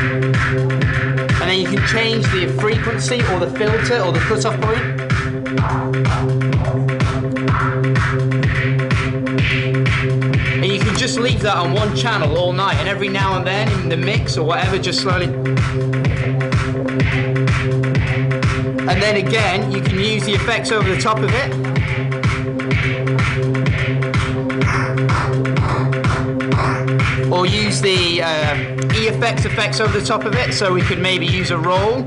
And then you can change the frequency or the filter or the cutoff point. And you can just leave that on one channel all night and every now and then in the mix or whatever, just slowly. And then again, you can use the effects over the top of it. Effects effects over the top of it, so we could maybe use a roll.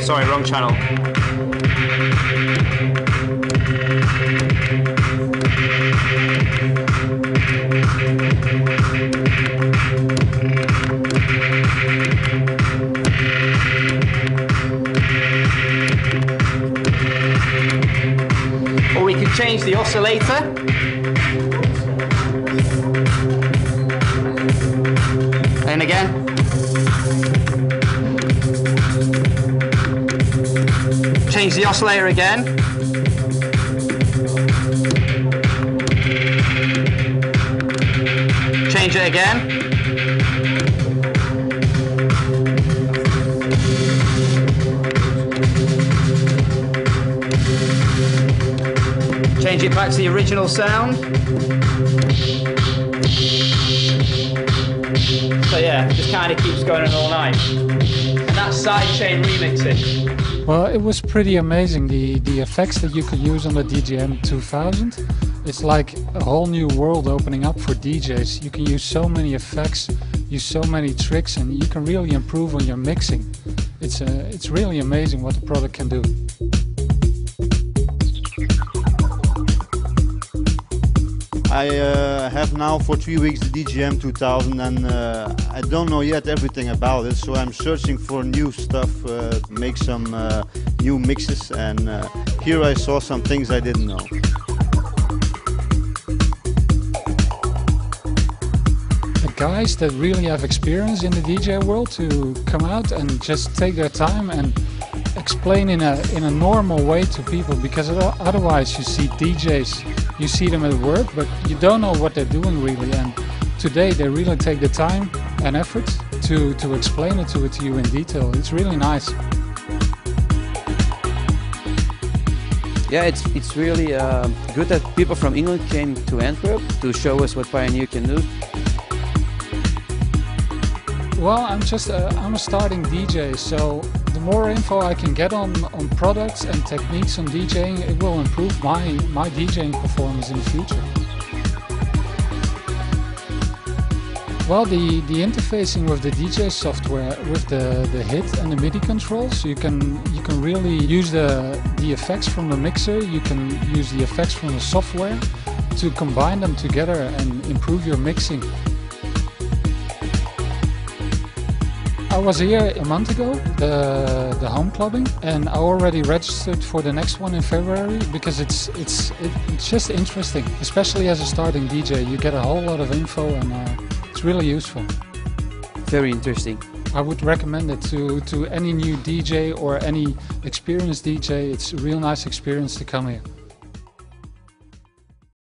Sorry, wrong channel. Or we could change the oscillator. Again. Change the oscillator again. Change it again. Change it back to the original sound. So yeah, just kind of keeps going on all night. And that's sidechain remixing. Well, it was pretty amazing the the effects that you could use on the DJM 2000. It's like a whole new world opening up for DJs. You can use so many effects, use so many tricks, and you can really improve on your mixing. It's uh, it's really amazing what the product can do. I uh, have now for three weeks the DJM 2000 and uh, I don't know yet everything about it so I'm searching for new stuff, uh, make some uh, new mixes and uh, here I saw some things I didn't know. The guys that really have experience in the DJ world to come out and just take their time and explain in a in a normal way to people because otherwise you see DJs you see them at work but you don't know what they're doing really. And today they really take the time and effort to to explain it to it to you in detail. It's really nice. Yeah, it's it's really uh, good that people from England came to Antwerp to show us what Pioneer can do. Well, I'm just a, I'm a starting DJ, so the more info I can get on, on products and techniques on DJing, it will improve my my DJing performance in the future. Well, the, the interfacing with the DJ software, with the, the hit and the MIDI controls, you can you can really use the the effects from the mixer. You can use the effects from the software to combine them together and improve your mixing. Was here a month ago, the the home clubbing, and I already registered for the next one in February because it's it's it's just interesting, especially as a starting DJ. You get a whole lot of info and uh, it's really useful. Very interesting. I would recommend it to to any new DJ or any experienced DJ. It's a real nice experience to come here.